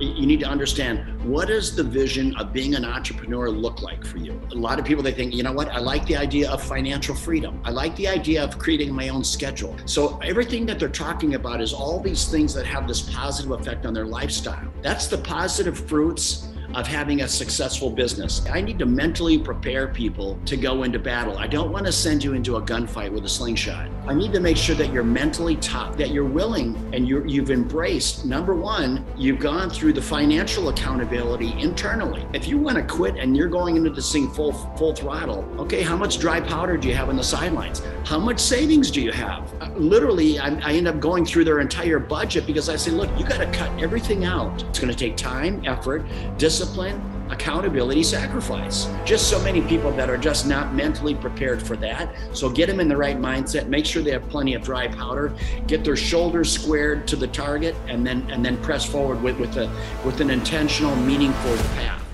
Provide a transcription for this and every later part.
you need to understand what does the vision of being an entrepreneur look like for you? A lot of people they think you know what? I like the idea of financial freedom. I like the idea of creating my own schedule. So everything that they're talking about is all these things that have this positive effect on their lifestyle. That's the positive fruits of having a successful business. I need to mentally prepare people to go into battle. I don't want to send you into a gunfight with a slingshot. I need to make sure that you're mentally top, that you're willing and you you've embraced. Number one, you've gone through the financial accountability internally. If you want to quit and you're going into this thing full full throttle, okay, how much dry powder do you have on the sidelines? How much savings do you have? Uh, literally, I, I end up going through their entire budget because I say, look, you got to cut everything out. It's going to take time, effort, discipline discipline, accountability, sacrifice. Just so many people that are just not mentally prepared for that. So get them in the right mindset, make sure they have plenty of dry powder, get their shoulders squared to the target, and then and then press forward with, with a with an intentional, meaningful path.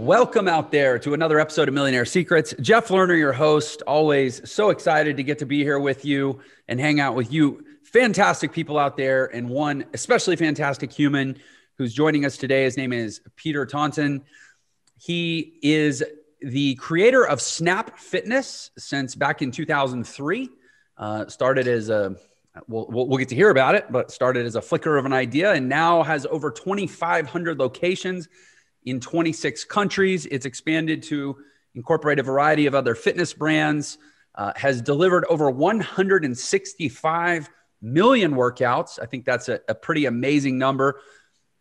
Welcome out there to another episode of Millionaire Secrets. Jeff Lerner, your host, always so excited to get to be here with you and hang out with you. Fantastic people out there, and one especially fantastic human who's joining us today. His name is Peter Taunton. He is the creator of Snap Fitness since back in 2003. Uh, started as a We'll, we'll, get to hear about it, but started as a flicker of an idea and now has over 2,500 locations in 26 countries. It's expanded to incorporate a variety of other fitness brands, uh, has delivered over 165 million workouts. I think that's a, a pretty amazing number.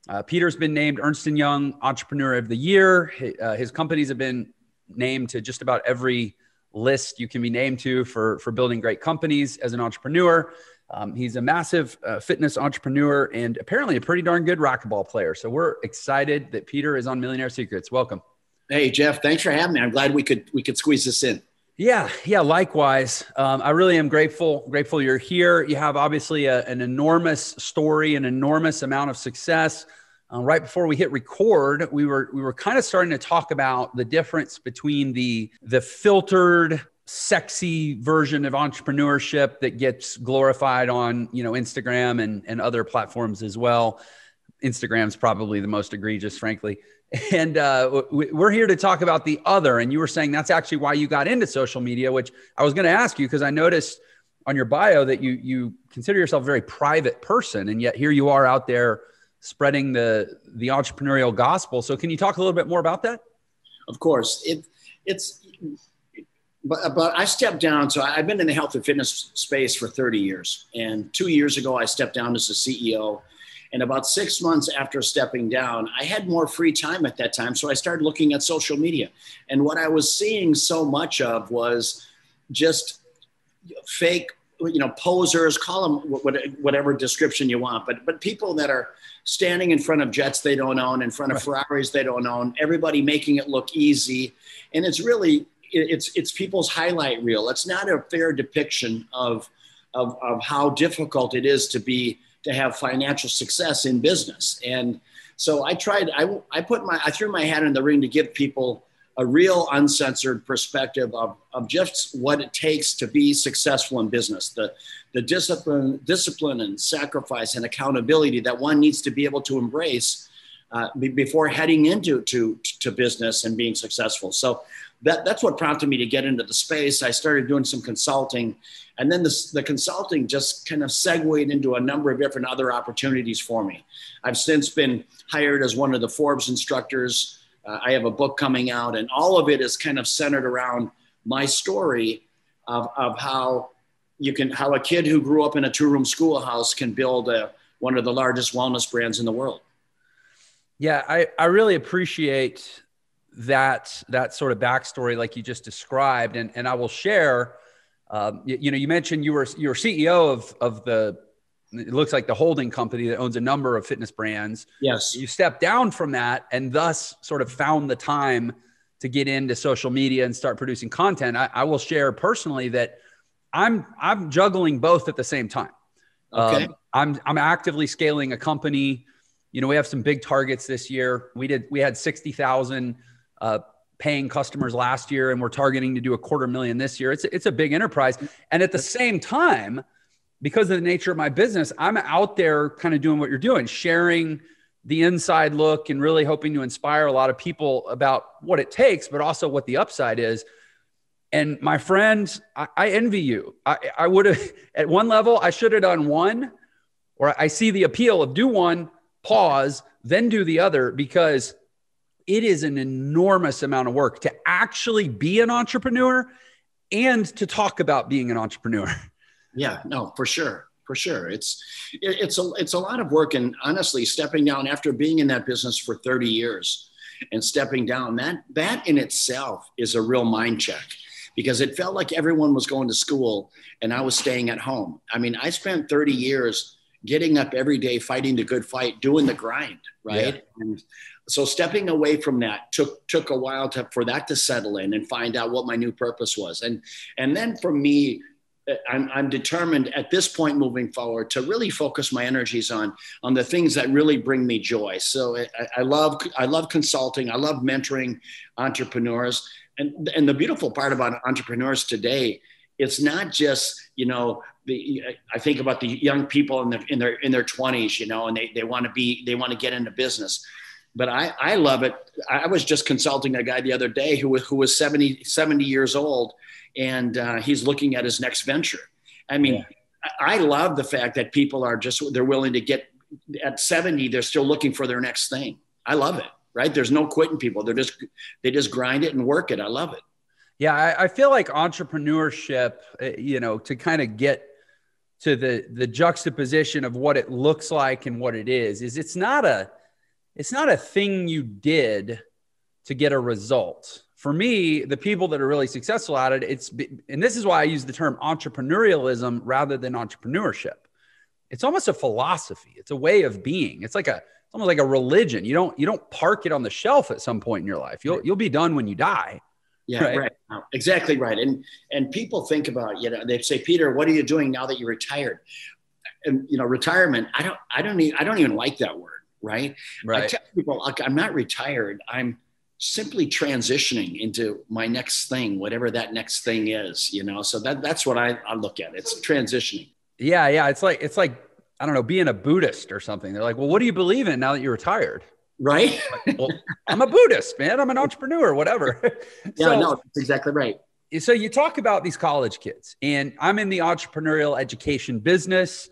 Uh, Peter's been named Ernst & Young Entrepreneur of the Year. His, uh, his companies have been named to just about every list you can be named to for, for building great companies as an entrepreneur. Um, he's a massive uh, fitness entrepreneur and apparently a pretty darn good racquetball player. So we're excited that Peter is on Millionaire Secrets. Welcome. Hey Jeff, thanks for having me. I'm glad we could we could squeeze this in. Yeah, yeah. Likewise, um, I really am grateful. Grateful you're here. You have obviously a, an enormous story, an enormous amount of success. Uh, right before we hit record, we were we were kind of starting to talk about the difference between the the filtered sexy version of entrepreneurship that gets glorified on you know instagram and, and other platforms as well. Instagram's probably the most egregious frankly. And uh, we're here to talk about the other. And you were saying that's actually why you got into social media which i was going to ask you because i noticed on your bio that you you consider yourself a very private person and yet here you are out there spreading the the entrepreneurial gospel. So can you talk a little bit more about that? Of course. It it's but, but I stepped down. So I've been in the health and fitness space for 30 years. And two years ago, I stepped down as a CEO. And about six months after stepping down, I had more free time at that time. So I started looking at social media. And what I was seeing so much of was just fake, you know, posers, call them whatever description you want, but, but people that are standing in front of jets they don't own, in front of right. Ferraris they don't own, everybody making it look easy. And it's really it's it's people's highlight reel. It's not a fair depiction of, of of how difficult it is to be to have financial success in business. And so I tried. I I put my I threw my hat in the ring to give people a real uncensored perspective of, of just what it takes to be successful in business the the discipline discipline and sacrifice and accountability that one needs to be able to embrace uh, before heading into to, to business and being successful so that, that's what prompted me to get into the space. I started doing some consulting, and then this, the consulting just kind of segued into a number of different other opportunities for me. I've since been hired as one of the Forbes instructors. Uh, I have a book coming out, and all of it is kind of centered around my story of, of how you can how a kid who grew up in a two-room schoolhouse can build a, one of the largest wellness brands in the world. Yeah, I, I really appreciate that that sort of backstory like you just described. And and i will share um, you, you, know you mentioned you were you were ceo of of the it looks like the holding company that owns a number of fitness brands. Yes. You stepped down from that and thus sort of found the time to get into social media and start producing content. I, I will share personally that i'm i'm juggling both at the same time. Okay. Um, i'm i'm actively scaling a company. You know we have some big targets this year. We did we had 60000 uh, paying customers last year and we're targeting to do a quarter million this year. It's, it's a big enterprise. And at the same time, because of the nature of my business, I'm out there kind of doing what you're doing, sharing the inside look and really hoping to inspire a lot of people about what it takes, but also what the upside is. And my friends, I, I envy you. I, I would have, at one level, I should have done one, or I see the appeal of do one, pause, then do the other, because it is an enormous amount of work to actually be an entrepreneur and to talk about being an entrepreneur. Yeah, no, for sure. For sure. It's it's a it's a lot of work and honestly stepping down after being in that business for 30 years and stepping down that that in itself is a real mind check because it felt like everyone was going to school and I was staying at home. I mean, I spent 30 years getting up every day, fighting the good fight, doing the grind, right? Yeah. And so stepping away from that took took a while to, for that to settle in and find out what my new purpose was. And and then for me, eh, I'm, I'm determined at this point moving forward to really focus my energies on on the things that really bring me joy. So I, I love I love consulting. I love mentoring entrepreneurs. And, and the beautiful part about entrepreneurs today it's not just you know the I think about the young people in, the, in their in their 20s, you know, and they, they want to be they want to get into business. But I, I love it. I was just consulting a guy the other day who was who was 70, 70 years old and uh, he's looking at his next venture. I mean, yeah. I love the fact that people are just they're willing to get at 70, they're still looking for their next thing. I love it. Right. There's no quitting people. They're just they just grind it and work it. I love it. Yeah, I, I feel like entrepreneurship, uh, you know, to kind of get to the the juxtaposition of what it looks like and what it is, is it's not a it's not a thing you did to get a result. For me, the people that are really successful at it, it's and this is why I use the term entrepreneurialism rather than entrepreneurship. It's almost a philosophy. It's a way of being. It's like a it's almost like a religion. You don't you don't park it on the shelf at some point in your life. You'll you'll be done when you die. Yeah, right. right. Exactly right. And and people think about, you know, they say, Peter, what are you doing now that you're retired? And you know, retirement, I don't I don't even I don't even like that word, right? Right. I tell people, I'm not retired. I'm simply transitioning into my next thing, whatever that next thing is, you know. So that that's what I, I look at. It's transitioning. Yeah, yeah. It's like it's like I don't know, being a Buddhist or something. They're like, well, what do you believe in now that you're retired? right? well, I'm a Buddhist, man. I'm an entrepreneur, whatever. yeah, so, no, that's exactly right. So you talk about these college kids, and I'm in the entrepreneurial education business.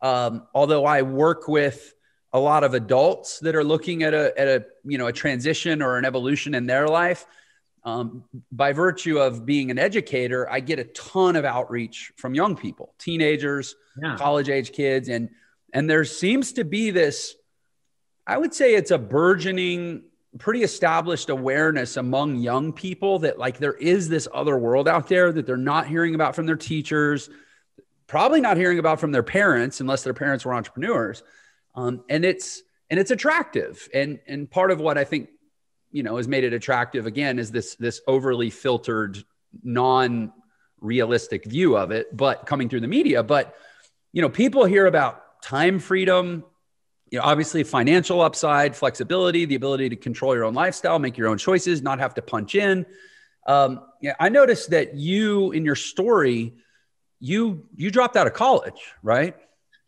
Um, although I work with a lot of adults that are looking at a at a you know a transition or an evolution in their life. Um, by virtue of being an educator, I get a ton of outreach from young people, teenagers, yeah. college age kids, and and there seems to be this I would say it's a burgeoning, pretty established awareness among young people that like there is this other world out there that they're not hearing about from their teachers, probably not hearing about from their parents unless their parents were entrepreneurs. Um, and it's and it's attractive. And and part of what I think you know has made it attractive again is this this overly filtered, non realistic view of it, but coming through the media. But you know, people hear about time freedom you know, obviously financial upside, flexibility, the ability to control your own lifestyle, make your own choices, not have to punch in. Um, yeah, I noticed that you in your story, you you dropped out of college, right?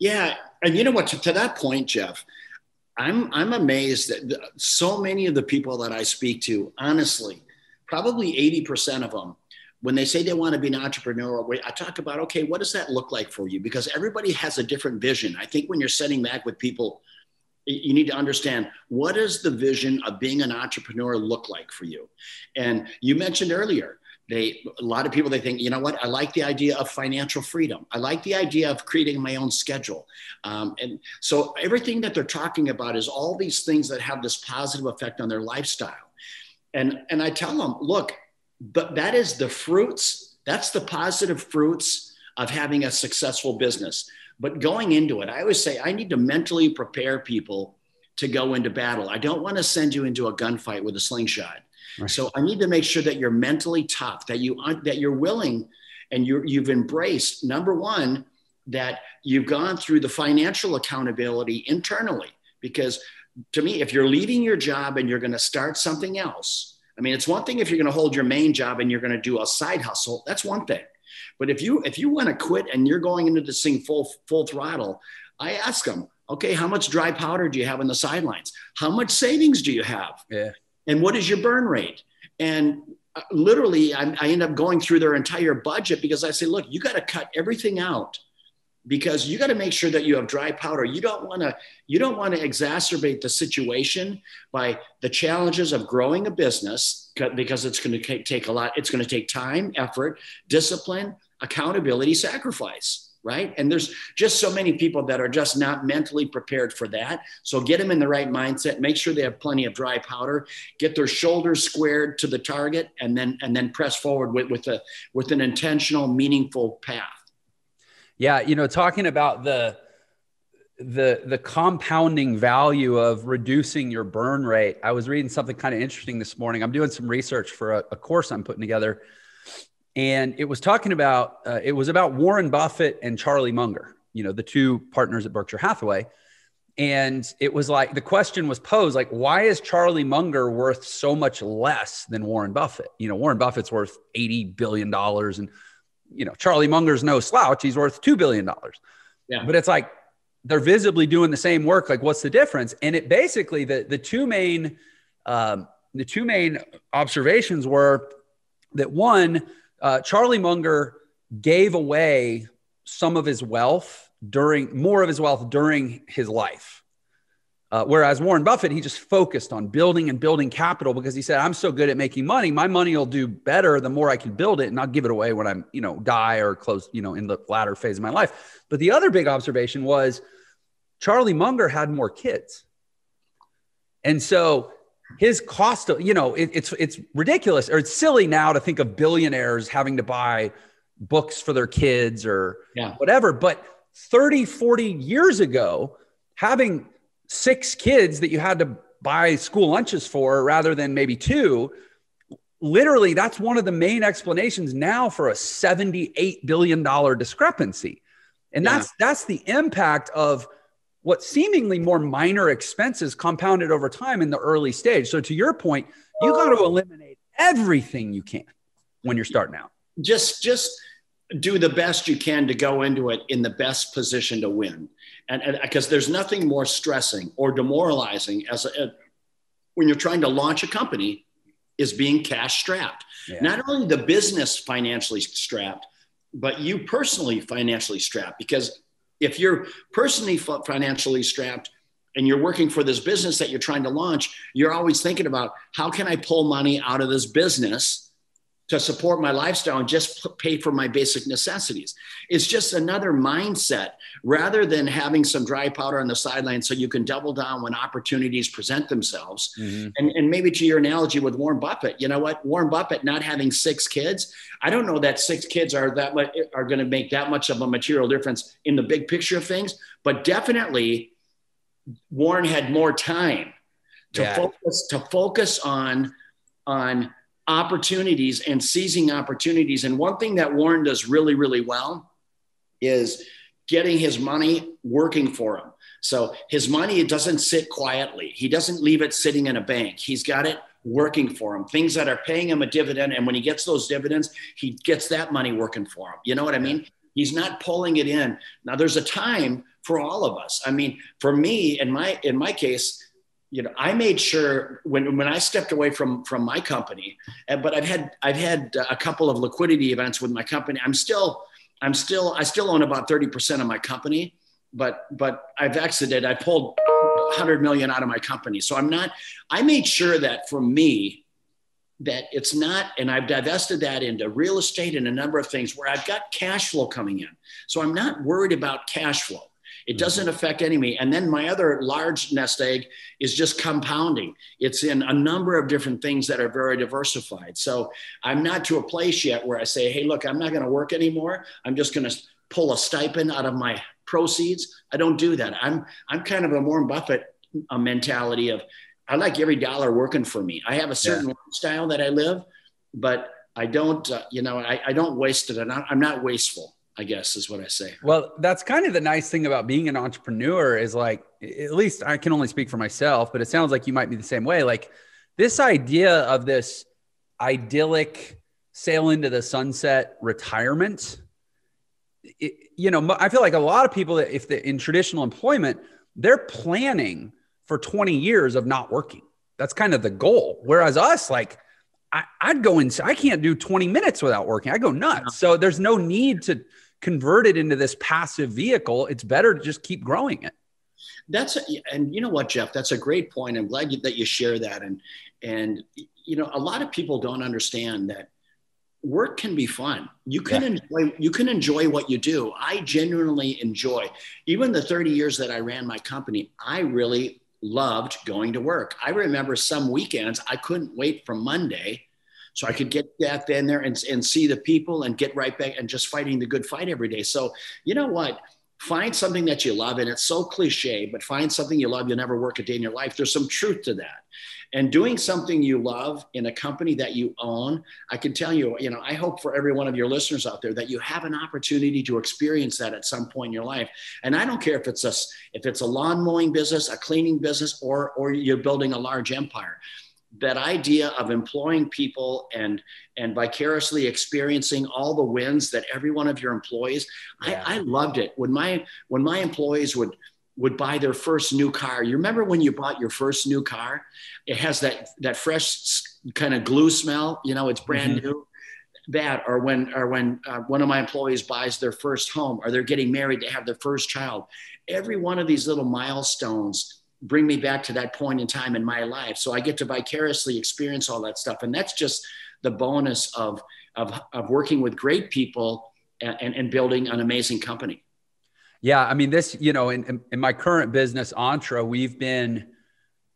Yeah, and you know what? To, to that point, Jeff, I'm I'm amazed that so many of the people that I speak to, honestly, probably eighty percent of them, when they say they want to be an entrepreneur, I talk about okay, what does that look like for you? Because everybody has a different vision. I think when you're setting back with people you need to understand what does the vision of being an entrepreneur look like for you and you mentioned earlier they a lot of people they think you know what? I like the idea of financial freedom. I like the idea of creating my own schedule. Um, and so everything that they're talking about is all these things that have this positive effect on their lifestyle. And and i tell them look but that is the fruits that's the positive fruits of having a successful business. But going into it, I always say I need to mentally prepare people to go into battle. I don't want to send you into a gunfight with a slingshot. Right. So I need to make sure that you're mentally tough, that you that you're willing and you you've embraced number one that you've gone through the financial accountability internally because to me if you're leaving your job and you're going to start something else I mean, it's one thing if you're going to hold your main job and you're going to do a side hustle. That's one thing. But if you if you want to quit and you're going into this thing full full throttle, I ask them, okay, how much dry powder do you have on the sidelines? How much savings do you have? Yeah. And what is your burn rate? And uh, literally, I, I end up going through their entire budget because I say, look, you got to cut everything out because you got to make sure that you have dry powder you don't want to you don't want to exacerbate the situation by the challenges of growing a business because it's going to take a lot it's going to take time effort discipline accountability sacrifice right and there's just so many people that are just not mentally prepared for that so get them in the right mindset make sure they have plenty of dry powder get their shoulders squared to the target and then and then press forward with with a with an intentional meaningful path yeah, you know, talking about the the the compounding value of reducing your burn rate. I was reading something kind of interesting this morning. I'm doing some research for a, a course I'm putting together, and it was talking about uh, it was about Warren Buffett and Charlie Munger. You know, the two partners at Berkshire Hathaway. And it was like the question was posed like, why is Charlie Munger worth so much less than Warren Buffett? You know, Warren Buffett's worth $80 billion and you know, Charlie Munger's no slouch. He's worth $2 billion. Yeah. But it's like they're visibly doing the same work. Like, what's the difference? And it basically, the, the two main, um, the two main observations were that one, uh, Charlie Munger gave away some of his wealth during more of his wealth during his life. Uh, whereas Warren Buffett, he just focused on building and building capital because he said, "I'm so good at making money. My money will do better the more I can build it, and I'll give it away when I'm, you know, die or close, you know, in the latter phase of my life." But the other big observation was Charlie Munger had more kids, and so his cost of, you know, it, it's it's ridiculous or it's silly now to think of billionaires having to buy books for their kids or yeah. whatever. But 30, 40 years ago, having six kids that you had to buy school lunches for rather than maybe two literally that's one of the main explanations now for a 78 billion dollar discrepancy and yeah. that's that's the impact of what seemingly more minor expenses compounded over time in the early stage. So to your point you got to eliminate everything you can when you're starting out. Just just do the best you can to go into it in the best position to win. And because there's nothing more stressing or demoralizing as a, a, when you're trying to launch a company is being cash strapped. Yeah. not only the business financially strapped but you personally financially strapped because if you're personally financially strapped and you're working for this business that you're trying to launch you're always thinking about how can i pull money out of this business to support my lifestyle and just pay for my basic necessities. It's just another mindset rather than having some dry powder on the sideline so you can double down when opportunities present themselves. Mm-hmm. And, and maybe to your analogy with Warren Buffett, you know what? Warren Buffett not having six kids, I don't know that six kids are that much are going to make that much of a material difference in the big picture of things, but definitely Warren had more time to yeah. focus to focus on on opportunities and seizing opportunities. And one thing that Warren does really, really well is getting his money working for him. So his money it doesn't sit quietly. He doesn't leave it sitting in a bank. He's got it working for him. Things that are paying him a dividend, and when he gets those dividends, he gets that money working for him. You know what I mean? He's not pulling it in. Now there's a time for all of us. I mean, for me, in my in my case, you know, I made sure when when I stepped away from from my company, eh, but I've had I've had a couple of liquidity events with my company. I'm still I'm still I still own about 30% of my company, but but I've exited. I pulled 100 million out of my company. So I'm not I made sure that for me that it's not and I've divested that into real estate and a number of things where I've got cash flow coming in. So I'm not worried about cash flow. It doesn't affect any of me. And then my other large nest egg is just compounding. It's in a number of different things that are very diversified. So I'm not to a place yet where I say, hey, look, I'm not going to work anymore. I'm just going to pull a stipend out of my proceeds. I don't do that. I'm I'm kind of a Warren Buffett a mentality of I like every dollar working for me. I have a certain yeah. lifestyle that I live, but I don't, uh, you know, I, I don't waste it. And I'm not wasteful. I guess is what I say. Well, that's kind of the nice thing about being an entrepreneur is like, at least I can only speak for myself, but it sounds like you might be the same way. Like, this idea of this idyllic sail into the sunset retirement. It, you know, I feel like a lot of people that if they're in traditional employment, they're planning for 20 years of not working. That's kind of the goal. Whereas us, like, I, would go in, I can't do 20 minutes without working. I go nuts. So there's no need to convert it into this passive vehicle. It's better to just keep growing it. That's a, and you know what, Jeff, that's a great point. I'm glad you, that you share that. And and you know, a lot of people don't understand that work can be fun. You can yeah. enjoy you can enjoy what you do. I genuinely enjoy. Even the 30 years that I ran my company, I really loved going to work. I remember some weekends I couldn't wait for Monday so I could get back in there and, and see the people and get right back and just fighting the good fight every day. So you know what? Find something that you love, and it's so cliche, but find something you love. You'll never work a day in your life. There's some truth to that and doing something you love in a company that you own i can tell you you know i hope for every one of your listeners out there that you have an opportunity to experience that at some point in your life. And i don't care if it's a if it's a lawn mowing business a cleaning business or or you're building a large empire. That idea of employing people and and vicariously experiencing all the wins that every one of your employees yeah. I, I loved it. When my when my employees would would buy their first new car. You remember when you bought your first new car? It has that that fresh kind of glue smell. You know, it's brand mm-hmm. new. That or when or when uh, one of my employees buys their first home or they're getting married to have their first child. Every one of these little milestones bring me back to that point in time in my life. So I get to vicariously experience all that stuff, and that's just the bonus of of, of working with great people and, and, and building an amazing company. Yeah, I mean, this, you know, in, in my current business, Entre, we've been,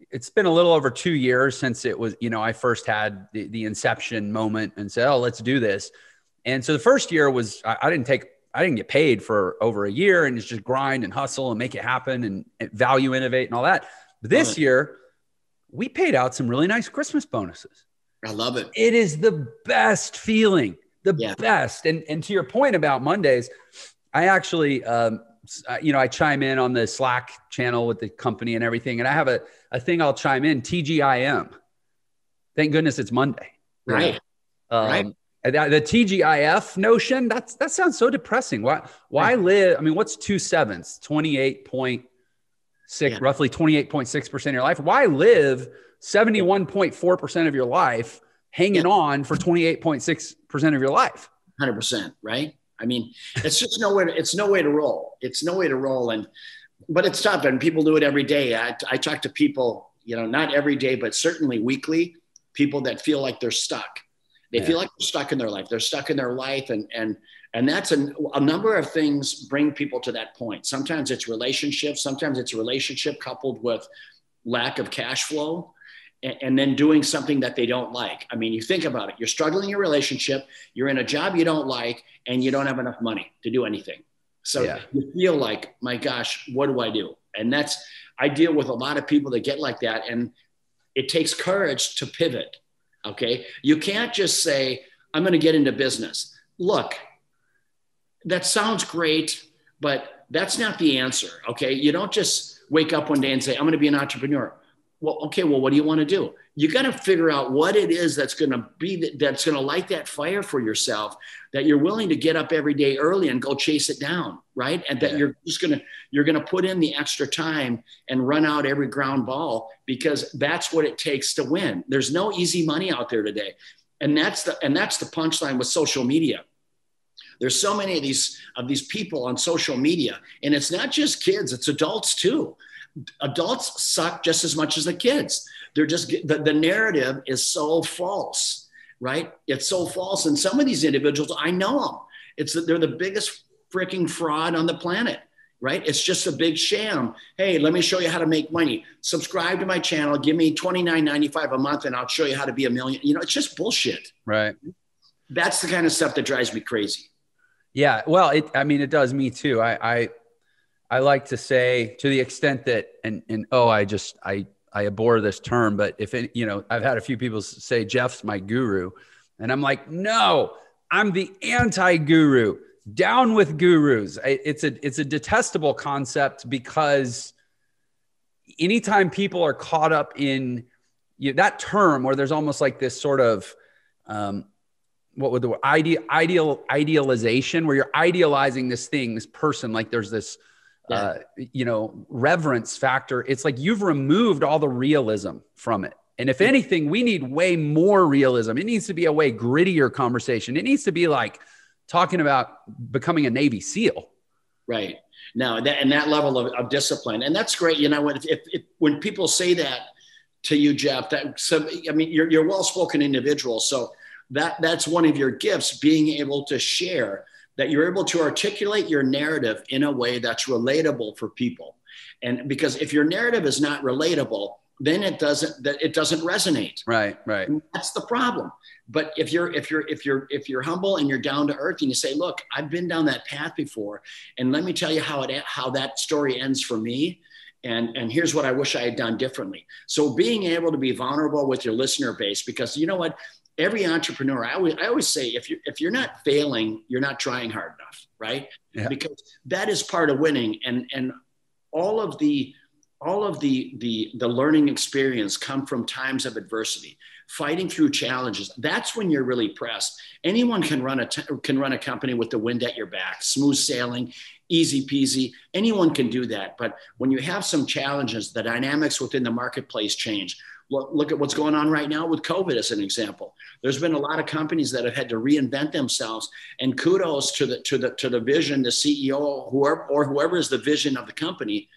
it's been a little over two years since it was, you know, I first had the, the inception moment and said, oh, let's do this. And so the first year was, I, I didn't take, I didn't get paid for over a year and it's just grind and hustle and make it happen and, and value innovate and all that. But this right. year, we paid out some really nice Christmas bonuses. I love it. It is the best feeling, the yeah. best. And, and to your point about Mondays, I actually, um, you know, I chime in on the Slack channel with the company and everything, and I have a, a thing I'll chime in TGIM. Thank goodness it's Monday. Right. Um, right. The, the TGIF notion that's that sounds so depressing. Why why right. live? I mean, what's two sevenths? Twenty eight point six, yeah. roughly twenty eight point six percent of your life. Why live seventy one point four percent of your life hanging yeah. on for twenty eight point six percent of your life? Hundred percent, right? I mean, it's just no way. It's no way to roll. It's no way to roll, and but it's tough, and people do it every day. I, I talk to people, you know, not every day, but certainly weekly. People that feel like they're stuck. They yeah. feel like they're stuck in their life. They're stuck in their life, and and and that's a, a number of things bring people to that point. Sometimes it's relationships. Sometimes it's a relationship coupled with lack of cash flow and then doing something that they don't like. I mean, you think about it. You're struggling in your relationship, you're in a job you don't like, and you don't have enough money to do anything. So yeah. you feel like, my gosh, what do I do? And that's, I deal with a lot of people that get like that. And it takes courage to pivot. Okay. You can't just say, I'm going to get into business. Look, that sounds great, but that's not the answer. Okay. You don't just wake up one day and say, I'm going to be an entrepreneur well, okay, well, what do you want to do? You got to figure out what it is that's going to be that's going to light that fire for yourself that you're willing to get up every day early and go chase it down, right? And that yeah. you're just going to you're going to put in the extra time and run out every ground ball because that's what it takes to win. There's no easy money out there today. And that's the and that's the punchline with social media. There's so many of these of these people on social media and it's not just kids, it's adults too adults suck just as much as the kids. They're just the, the narrative is so false, right? It's so false. And some of these individuals, I know them. It's that they're the biggest freaking fraud on the planet, right? It's just a big sham. Hey, let me show you how to make money. Subscribe to my channel. Give me twenty nine ninety five a month, and I'll show you how to be a million. You know, it's just bullshit. Right. That's the kind of stuff that drives me crazy. Yeah. Well, it. I mean, it does me too. I. I I like to say to the extent that, and, and oh, I just, I, I abhor this term, but if it, you know, I've had a few people say Jeff's my guru and I'm like, no, I'm the anti guru down with gurus. It's a, it's a detestable concept because anytime people are caught up in you, know, that term where there's almost like this sort of um, what would the word ideal ideal idealization where you're idealizing this thing this person like there's this yeah. uh, you know reverence factor. It's like you've removed all the realism from it. And if anything we need way more realism. It needs to be a way grittier conversation. It needs to be like talking about becoming a navy seal. Right. Now that and that level of, of discipline. And that's great. You know if, if, if when people say that to you jeff that so i mean you're, you're a well-spoken individual. So that that's one of your gifts being able to share that you're able to articulate your narrative in a way that's relatable for people. And because if your narrative is not relatable then it doesn't that it doesn't resonate. Right right. And that's the problem. But if you're if you're if you're if you're humble and you're down to earth and you say look i've been down that path before and let me tell you how it how that story ends for me and and here's what i wish i had done differently. So being able to be vulnerable with your listener base because you know what every entrepreneur, I always, I always say, if you if you're not failing, you're not trying hard enough, right? Yeah. Because that is part of winning, and and all of the all of the the the learning experience come from times of adversity. Fighting through challenges that's when you're really pressed. Anyone can run a t- can run a company with the wind at your back smooth sailing easy peasy. Anyone can do that. But when you have some challenges the dynamics within the marketplace change Look, look at what's going on right now with COVID as an example. There's been a lot of companies that have had to reinvent themselves, and kudos to the to the to the vision, the CEO, whoever or whoever is the vision of the company,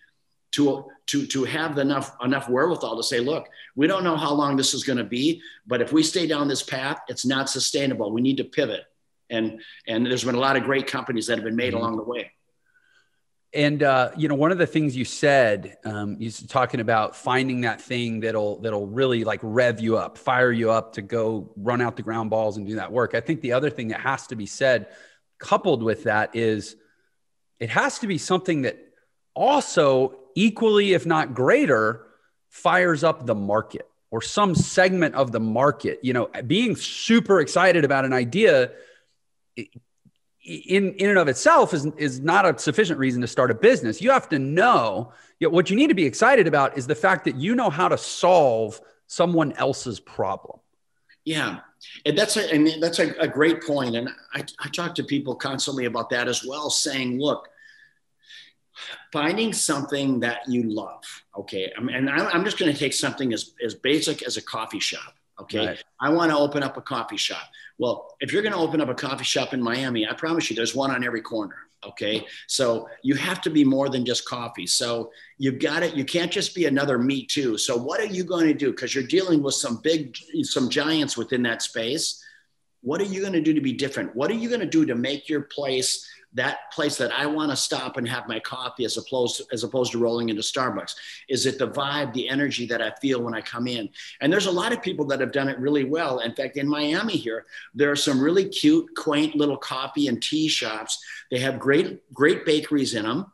to to to have enough enough wherewithal to say, look, we don't know how long this is going to be, but if we stay down this path, it's not sustainable. We need to pivot. And and there's been a lot of great companies that have been made mm-hmm. along the way. And uh, you know, one of the things you said, um, you talking about finding that thing that'll that'll really like rev you up, fire you up to go run out the ground balls and do that work. I think the other thing that has to be said, coupled with that, is it has to be something that also equally, if not greater, fires up the market or some segment of the market. You know, being super excited about an idea in in and of itself is is not a sufficient reason to start a business. You have to know you know, what you need to be excited about is the fact that you know how to solve someone else's problem. Yeah, and that's a and that's a, a great point. And I, I talk to people constantly about that as well, saying, look, finding something that you love. Okay, and I'm just going to take something as as basic as a coffee shop. Okay. Right. I want to open up a coffee shop. Well, if you're going to open up a coffee shop in Miami, I promise you there's one on every corner. Okay. So you have to be more than just coffee. So you've got it. You can't just be another me too. So what are you going to do? Because you're dealing with some big, some giants within that space. What are you going to do to be different? What are you going to do to make your place that place that I want to stop and have my coffee as opposed to, as opposed to rolling into Starbucks? Is it the vibe, the energy that I feel when I come in? And there's a lot of people that have done it really well. In fact, in Miami here, there are some really cute, quaint little coffee and tea shops. They have great, great bakeries in them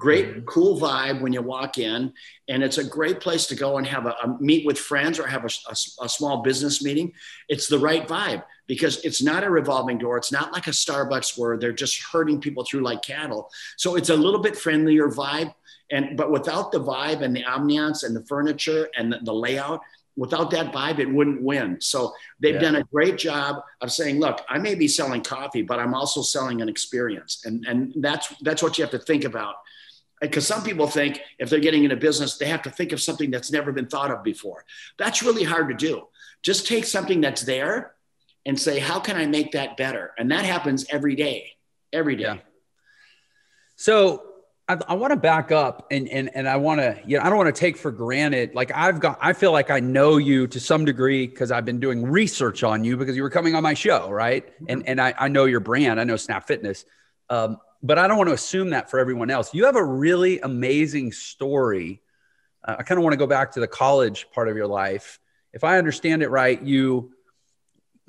great mm-hmm. cool vibe when you walk in and it's a great place to go and have a, a meet with friends or have a, a, a, small business meeting it's the right vibe because it's not a revolving door it's not like a starbucks where they're just herding people through like cattle so it's a little bit friendlier vibe and but without the vibe and the ambiance and the furniture and the, the layout without that vibe it wouldn't win so they've yeah. done a great job of saying look i may be selling coffee but i'm also selling an experience and and that's that's what you have to think about because some people think if they're getting into business, they have to think of something that's never been thought of before. That's really hard to do. Just take something that's there and say, how can I make that better? And that happens every day, every day. Yeah. So I, I want to back up and, and, and I want to, you know, I don't want to take for granted. Like I've got, I feel like I know you to some degree because I've been doing research on you because you were coming on my show. Right. Mm-hmm. And, and I, I know your brand, I know Snap Fitness. Um, but I don't want to assume that for everyone else. You have a really amazing story. Uh, I kind of want to go back to the college part of your life. If I understand it right, you,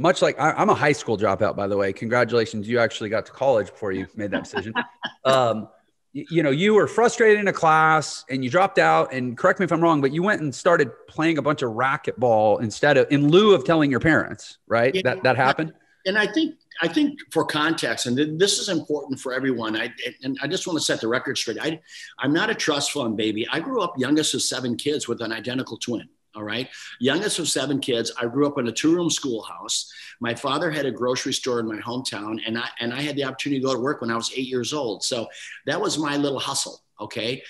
much like I, am a high school dropout, by the way. Congratulations, you actually got to college before you made that decision. um, you, you know, you were frustrated in a class and you dropped out. And correct me if I'm wrong, but you went and started playing a bunch of racquetball instead of in lieu of telling your parents, right? Yeah, that that happened. And I think I think for context, and this is important for everyone, I, and I just want to set the record straight. I, I'm not a trust fund baby. I grew up youngest of seven kids with an identical twin. All right. Youngest of seven kids. I grew up in a two room schoolhouse. My father had a grocery store in my hometown, and I, and I had the opportunity to go to work when I was eight years old. So that was my little hustle. Okay.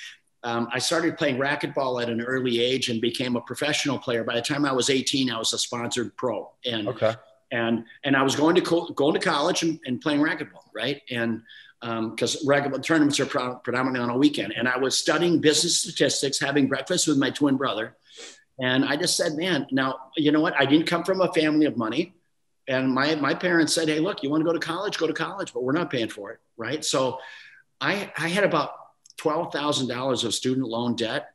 Um, I started playing racquetball at an early age and became a professional player. By the time I was 18, I was a sponsored pro. And, okay. and, and I was going to, co- going to college and, and playing racquetball. Right. And, because um, racquetball tournaments are pro- predominantly on a weekend. And I was studying business statistics, having breakfast with my twin brother. And I just said, man, now, you know what? I didn't come from a family of money. And my, my parents said, hey, look, you want to go to college? Go to college, but we're not paying for it. Right. So I, I had about $12,000 of student loan debt.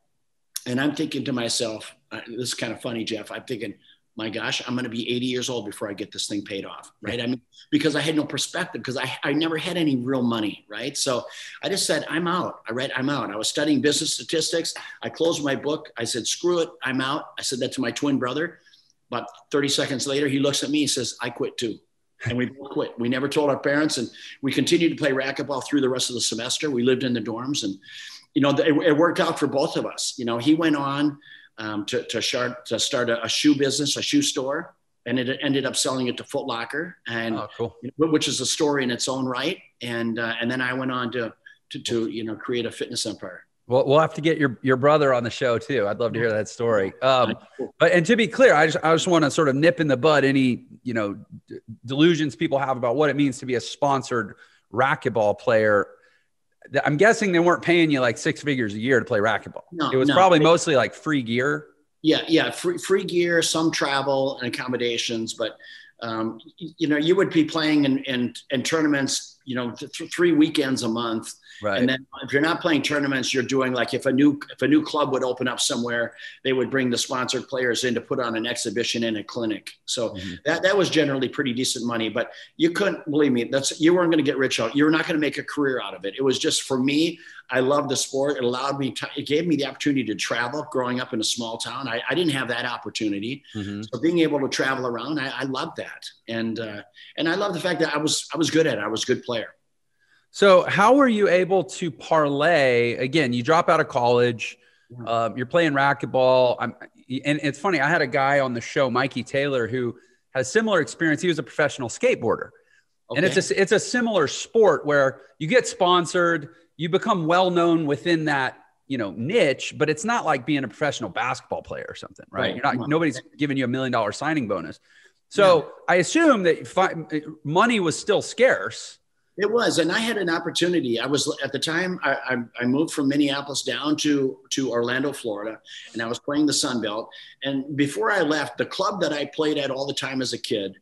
And I'm thinking to myself, this is kind of funny, Jeff. I'm thinking, my gosh, I'm going to be 80 years old before I get this thing paid off, right? I mean, because I had no perspective, because I, I never had any real money, right? So I just said, I'm out. I read, I'm out. I was studying business statistics. I closed my book. I said, screw it, I'm out. I said that to my twin brother. About 30 seconds later, he looks at me, he says, I quit too. And we quit. We never told our parents, and we continued to play racquetball through the rest of the semester. We lived in the dorms, and you know, it, it worked out for both of us. You know, he went on um, to, to, start, to start a, a, shoe business, a shoe store, and it ended up selling it to Foot Locker, and oh, cool. which is a story in its own right. And uh, and then I went on to, to to you know create a fitness empire. Well, we'll have to get your, your brother on the show too. I'd love to hear that story. Um, but and to be clear, I just I just want to sort of nip in the bud any you know d- delusions people have about what it means to be a sponsored racquetball player I'm guessing they weren't paying you like six figures a year to play racquetball. No, it was no. probably mostly like free gear. Yeah, yeah, free free gear, some travel and accommodations, but um, you know, you would be playing in in, in tournaments, you know, th- three weekends a month Right. And then if you're not playing tournaments, you're doing like if a new if a new club would open up somewhere, they would bring the sponsored players in to put on an exhibition in a clinic. So mm-hmm. that that was generally pretty decent money, but you couldn't believe me. That's you weren't going to get rich out. You're not going to make a career out of it. It was just for me. I loved the sport. It allowed me. To, it gave me the opportunity to travel. Growing up in a small town, I, I didn't have that opportunity. Mm-hmm. So being able to travel around, I, I loved that, and uh, and I love the fact that I was I was good at it. I was a good player. So, how were you able to parlay? Again, you drop out of college, uh, you're playing racquetball. I'm, and it's funny. I had a guy on the show, Mikey Taylor, who had a similar experience. He was a professional skateboarder, okay. and it's a it's a similar sport where you get sponsored, you become well known within that you know niche, but it's not like being a professional basketball player or something, right? right. You're not nobody's giving you a million dollar signing bonus. So yeah. I assume that fi- money was still scarce it was, and I had an opportunity. I was at the time I, I, I, moved from Minneapolis down to to Orlando, Florida, and I was playing the Sun Belt. And before I left, the club that I played at all the time as a kid,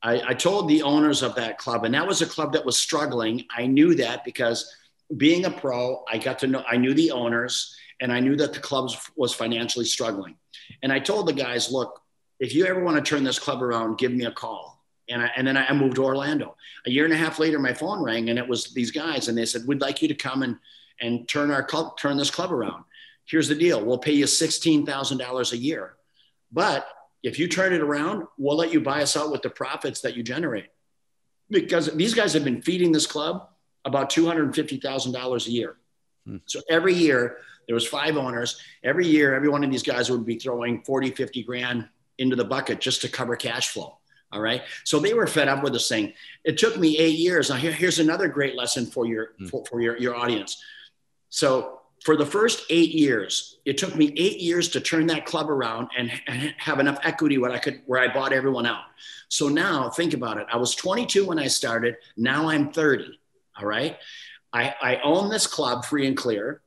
I, I told the owners of that club, and that was a club that was struggling. I knew that because being a pro, I got to know. I knew the owners, and I knew that the club was financially struggling. And I told the guys, look, if you ever want to turn this club around, give me a call and, I, and then I moved to Orlando. A year and a half later, my phone rang and it was these guys, and they said, "We'd like you to come and and turn our club, turn this club around. Here's the deal: we'll pay you sixteen thousand dollars a year, but if you turn it around, we'll let you buy us out with the profits that you generate." Because these guys have been feeding this club about two hundred and fifty thousand dollars a year. Hmm. So every year there was five owners. Every year, every one of these guys would be throwing 40, 50 grand into the bucket just to cover cash flow. All right. So they were fed up with this thing. It took me eight years. Now here, here's another great lesson for your mm. for, for your, your audience. So for the first eight years, it took me eight years to turn that club around and, and have enough equity where I could where I bought everyone out. So now think about it. I was 22 when I started. Now I'm 30. All right. I, I own this club free and clear.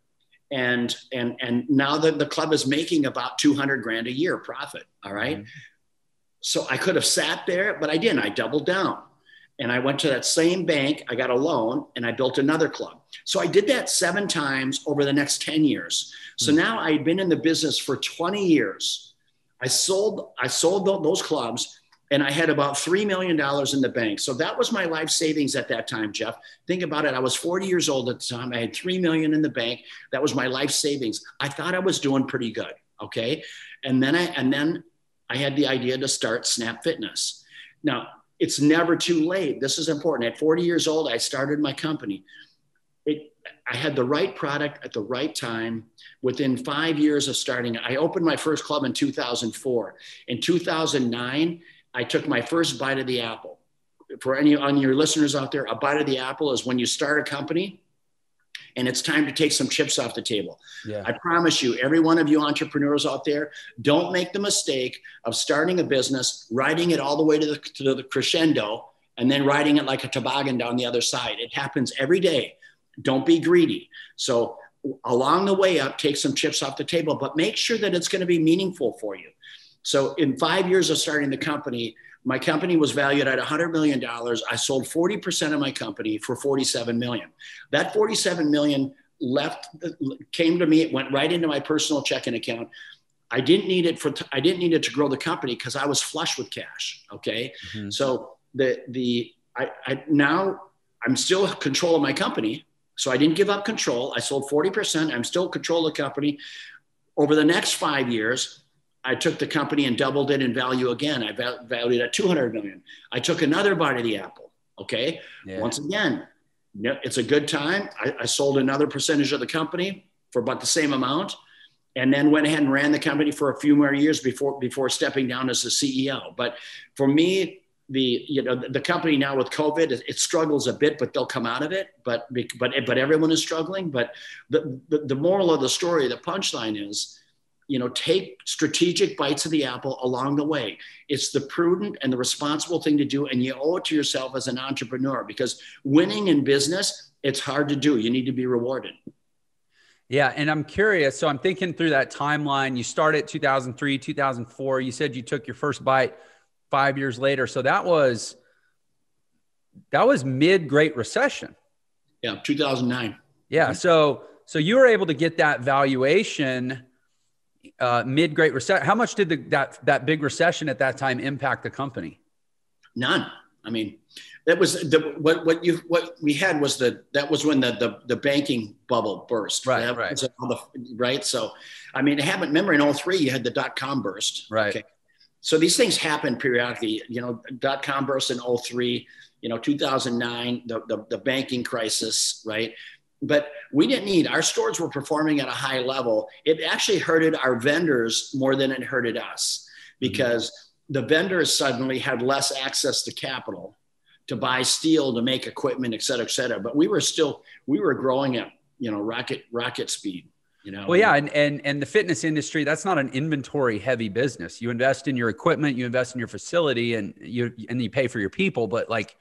And and and now the, the club is making about 200 grand a year profit. All right? mm-hmm. So I could have sat there, but I didn't. I doubled down. And I went to that same bank, I got a loan, and I built another club. So I did that seven times over the next 10 years. So mm-hmm. now I'd been in the business for 20 years. I sold, I sold those clubs and I had about $3 million in the bank. So that was my life savings at that time, Jeff. Think about it. I was 40 years old at the time. I had 3 million in the bank. That was my life savings. I thought I was doing pretty good. Okay. And then I, and then I had the idea to start Snap Fitness. Now, it's never too late. This is important. At 40 years old, I started my company. it, I had the right product at the right time. Within five years of starting, I opened my first club in 2004. In 2009, I took my first bite of the apple. For any on your listeners out there, a bite of the apple is when you start a company and it's time to take some chips off the table. Yeah. I promise you, every one of you entrepreneurs out there, don't make the mistake of starting a business, riding it all the way to the, to the crescendo, and then riding it like a toboggan down the other side. It happens every day. Don't be greedy. So along the way up, take some chips off the table, but make sure that it's going to be meaningful for you. So in five years of starting the company, my company was valued at $100 million. I sold 40% of my company for 47 million. That 47 million left, came to me, it went right into my personal checking account. I didn't need it for, I didn't need it to grow the company because I was flush with cash. Okay. Mm-hmm. So the, the, I, I now I'm still control of my company. So I didn't give up control. I sold 40%. I'm still control of the company. Over the next five years, I took the company and doubled it in value again. I valued it at 200 million. I took another bite of the apple. Okay. Yeah. Once again, it's a good time. I, I, sold another percentage of the company for about the same amount, and then went ahead and ran the company for a few more years before before stepping down as the CEO. But for me, the you know the company now with COVID, it, it struggles a bit, but they'll come out of it. But but but everyone is struggling. But the the, the moral of the story, the punchline is you know take strategic bites of the apple along the way. It's the prudent and the responsible thing to do and you owe it to yourself as an entrepreneur because winning in business it's hard to do. You need to be rewarded. Yeah and i'm curious so i'm thinking through that timeline. You started 2003 2004 you said you took your first bite five years later. So that was that was mid great recession. Yeah 2009 yeah so so you were able to get that valuation uh, mid Great Recession. How much did the, that that big recession at that time impact the company? None. I mean, that was the what what you what we had was the that was when the the, the banking bubble burst. Right, right. The, right. So, I mean, I haven't remember in 03, you had the dot com burst. Right. Okay. So these things happen periodically. You know, dot com burst in 03. You know, 2009, the, the, the banking crisis, right? But we didn't need our stores were performing at a high level. It actually hurted our vendors more than it hurted us because mm-hmm. the vendors suddenly had less access to capital to buy steel to make equipment et cetera et cetera. But we were still we were growing at you know rocket rocket speed you know? Well yeah and and, and the fitness industry that's not an inventory heavy business. You invest in your equipment you invest in your facility and you and you pay for your people but like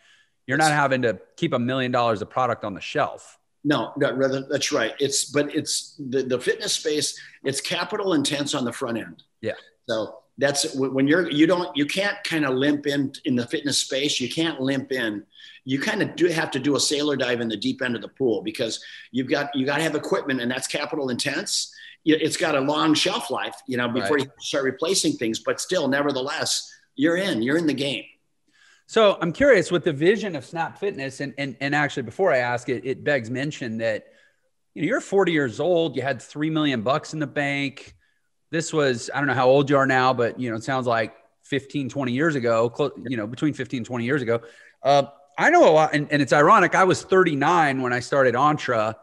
you're not having to keep a million dollars of product on the shelf no, no, rather that's right. It's but it's the, the fitness space. It's capital intense on the front end. Yeah. So that's when you're you don't you can't kind of limp in in the fitness space. You can't limp in. You kind of do have to do a sailor dive in the deep end of the pool because you've got you got to have equipment and that's capital intense. It's got a long shelf life, you know, before right. you start replacing things. But still, nevertheless, you're in. You're in the game. So I'm curious with the vision of Snap Fitness, and and, and actually before I ask it, it begs mention that you know you're 40 years old, you had three million bucks in the bank. This was I don't know how old you are now, but you know it sounds like 15, 20 years ago, you know between 15 and 20 years ago. Uh, I know a lot, and, and it's ironic. I was 39 when I started Entre,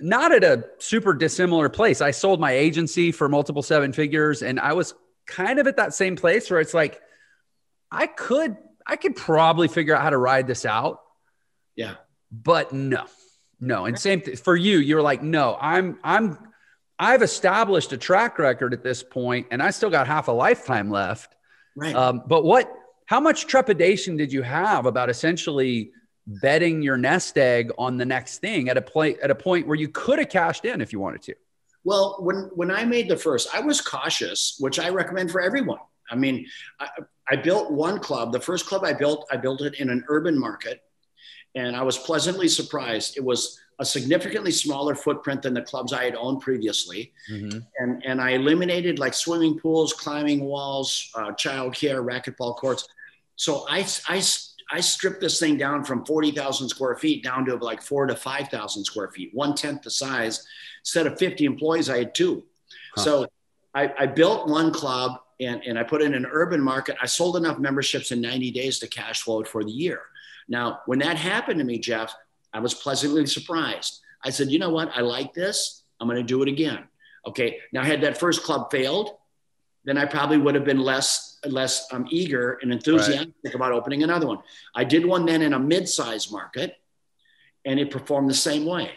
not at a super dissimilar place. I sold my agency for multiple seven figures, and I was kind of at that same place where it's like I could I could probably figure out how to ride this out. Yeah. But no, no. And same th- for you, you're like, no, I'm, I'm, I've established a track record at this point and I still got half a lifetime left. Right. Um, but what, how much trepidation did you have about essentially betting your nest egg on the next thing at a point, at a point where you could have cashed in if you wanted to? Well, when, when I made the first, I was cautious, which I recommend for everyone. I mean, I, I built one club. The first club I built, I built it in an urban market. And I was pleasantly surprised. It was a significantly smaller footprint than the clubs I had owned previously. Mm-hmm. And, and I eliminated like swimming pools, climbing walls, uh, childcare, racquetball courts. So I, I, I stripped this thing down from 40,000 square feet down to like four to 5,000 square feet, one tenth the size. Instead of 50 employees, I had two. Huh. So I, I built one club and, and I put in an urban market. I sold enough memberships in 90 days to cash flow it for the year. Now, when that happened to me, Jeff, I was pleasantly surprised. I said, you know what? I like this. I'm going to do it again. Okay. Now, had that first club failed, then I probably would have been less less um, eager and enthusiastic right. about opening another one. I did one then in a mid-sized market, and it performed the same way.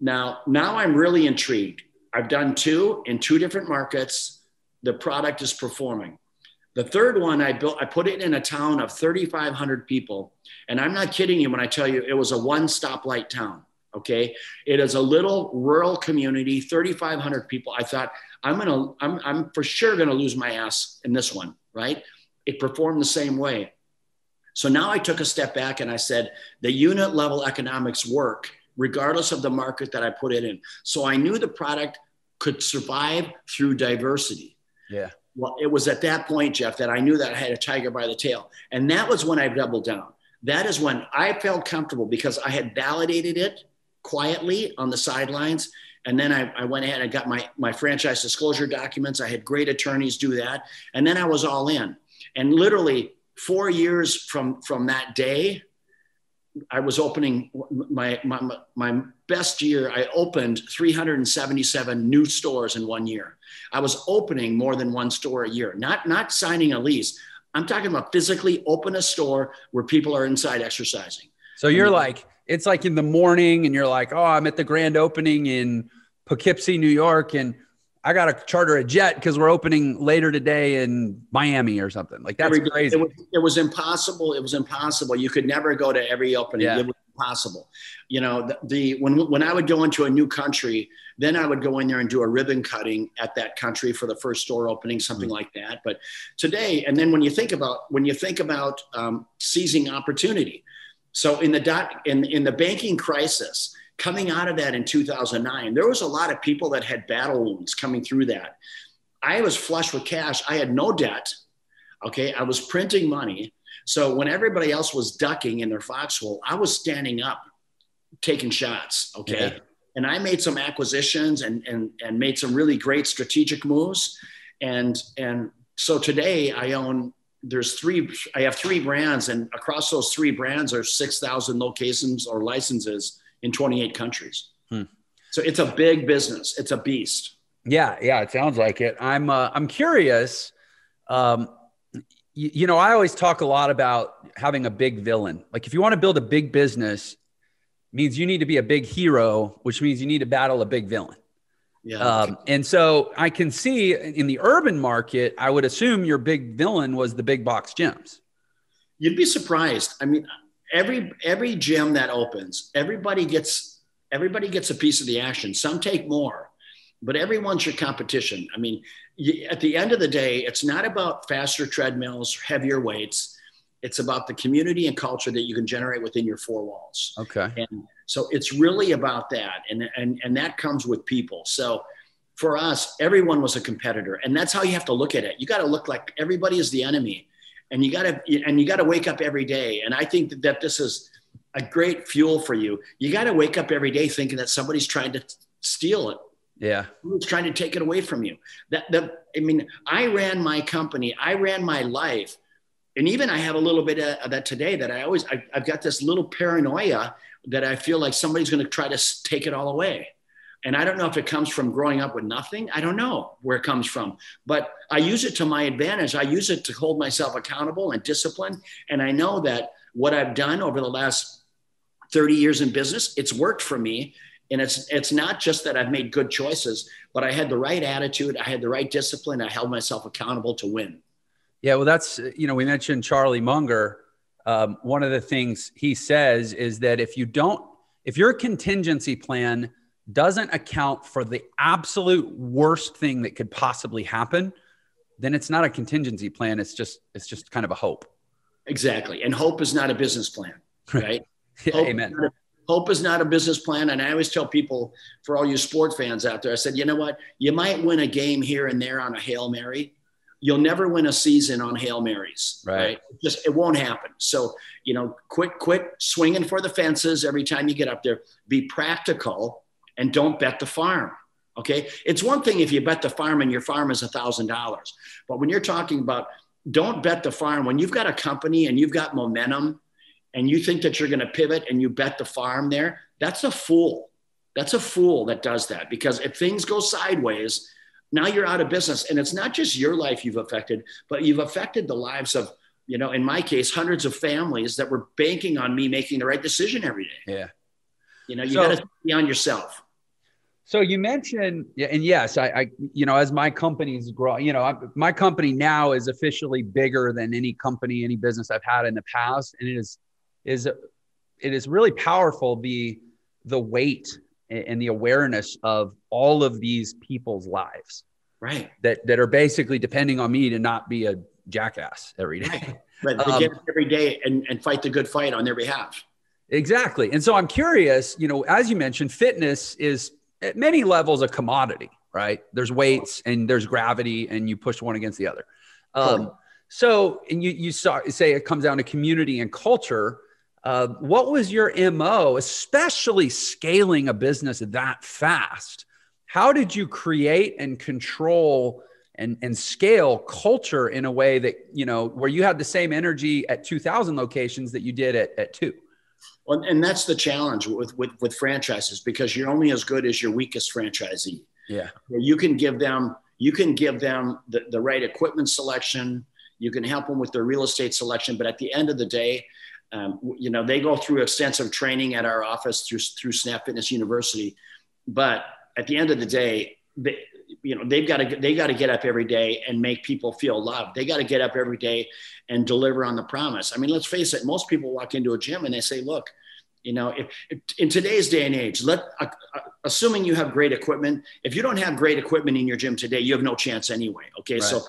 Now, now I'm really intrigued. I've done two in two different markets. The product is performing. The third one I built, I put it in a town of 3,500 people. And I'm not kidding you when I tell you it was a one stoplight town. Okay. It is a little rural community, 3,500 people. I thought, I'm going to, I'm, I'm for sure going to lose my ass in this one. Right. It performed the same way. So now I took a step back and I said, the unit level economics work regardless of the market that I put it in. So I knew the product could survive through diversity. Yeah well, it was at that point, Jeff, that I knew that I had a tiger by the tail. And that was when I doubled down. That is when I felt comfortable because I had validated it quietly on the sidelines. And then I, I went ahead and got my, my franchise disclosure documents. I had great attorneys do that. And then I was all in. And literally four years from, from that day, I was opening my, my, my best year. I opened 377 new stores in one year. I was opening more than one store a year, not, not signing a lease. I'm talking about physically open a store where people are inside exercising. So you're like, it's like in the morning and you're like, oh, I'm at the grand opening in Poughkeepsie, New York. And I got to charter a jet because we're opening later today in Miami or something. Like that's every, crazy. It was, it was, impossible. It was impossible. You could never go to every opening. Yeah. It was impossible. You know, the, the when when I would go into a new country, then I would go in there and do a ribbon cutting at that country for the first store opening, something mm-hmm. like that. But today, and then when you think about when you think about um, seizing opportunity, so in the dot in in the banking crisis coming out of that in 2009, there was a lot of people that had battle wounds coming through that. I was flush with cash. I had no debt. Okay. I was printing money. So when everybody else was ducking in their foxhole, I was standing up, taking shots. Okay. Yeah. And I made some acquisitions and, and, and made some really great strategic moves. And, and so today I own, there's three, I have three brands and across those three brands are 6,000 locations or licenses in 28 countries. Hmm. So it's a big business. It's a beast. Yeah, yeah, it sounds like it. I'm uh, I'm curious. Um, you, you know, I always talk a lot about having a big villain. Like if you want to build a big business, means you need to be a big hero, which means you need to battle a big villain. Yeah. Um, and so I can see in the urban market, I would assume your big villain was the big box gyms. You'd be surprised. I mean, every every gym that opens, everybody gets everybody gets a piece of the action. Some take more, but everyone's your competition. I mean, you, at the end of the day, it's not about faster treadmills, heavier weights. It's about the community and culture that you can generate within your four walls. Okay. And so it's really about that, and and and that comes with people. So for us, everyone was a competitor, and that's how you have to look at it. You got to look like everybody is the enemy and you got to and you got to wake up every day. And i think that, that this is a great fuel for you. You got to wake up every day thinking that somebody's trying to steal it. Yeah. Who's trying to take it away from you. That the i mean i ran my company i ran my life. And even i have a little bit of that today that i always I, i've got this little paranoia that i feel like somebody's going to try to take it all away and I don't know if it comes from growing up with nothing. I don't know where it comes from, but I use it to my advantage. I use it to hold myself accountable and discipline. And I know that what I've done over the last 30 years in business, it's worked for me. And it's it's not just that I've made good choices, but I had the right attitude, I had the right discipline, I held myself accountable to win. Yeah, well, that's you know, we mentioned Charlie Munger. Um, one of the things he says is that if you don't, if your contingency plan doesn't account for the absolute worst thing that could possibly happen, then it's not a contingency plan. It's just it's just kind of a hope. Exactly. And hope is not a business plan, right? yeah, hope amen. Is a, hope is not a business plan. And I always tell people, for all you sport fans out there, I said, you know what? You might win a game here and there on a Hail Mary. You'll never win a season on Hail Marys. Right. right? It just it won't happen. So, you know, quit quit swinging for the fences every time you get up there. Be practical and don't bet the farm. Okay. It's one thing if you bet the farm and your farm is a thousand dollars, but when you're talking about don't bet the farm, when you've got a company and you've got momentum and you think that you're going to pivot and you bet the farm there, that's a fool. That's a fool that does that because if things go sideways, now you're out of business. And it's not just your life you've affected, but you've affected the lives of, you know, in my case, hundreds of families that were banking on me making the right decision every day. Yeah. You know, you so, got to be on yourself. So you mentioned, and yes, I, I, you know, as my company's grow, you know, I, my company now is officially bigger than any company, any business I've had in the past, and it is, is, it is really powerful the, the weight and the awareness of all of these people's lives, right? That that are basically depending on me to not be a jackass every day, but um, get every day and, and fight the good fight on their behalf. Exactly, and so I'm curious. You know, as you mentioned, fitness is at many levels a commodity, right? There's weights and there's gravity, and you push one against the other. Um, so, and you you saw say it comes down to community and culture. Uh, what was your mo, especially scaling a business that fast? How did you create and control and and scale culture in a way that you know where you had the same energy at 2,000 locations that you did at at two? Well, and that's the challenge with, with, with franchises because you're only as good as your weakest franchisee. Yeah. You can give them, you can give them the, the right equipment selection. You can help them with their real estate selection. But at the end of the day, um, you know, they go through extensive training at our office through, through Snap Fitness University. But at the end of the day, they, you know they've got to they got to get up every day and make people feel loved. They got to get up every day and deliver on the promise. I mean let's face it most people walk into a gym and they say look you know if, if in today's day and age let uh, uh, assuming you have great equipment if you don't have great equipment in your gym today you have no chance anyway. Okay right. so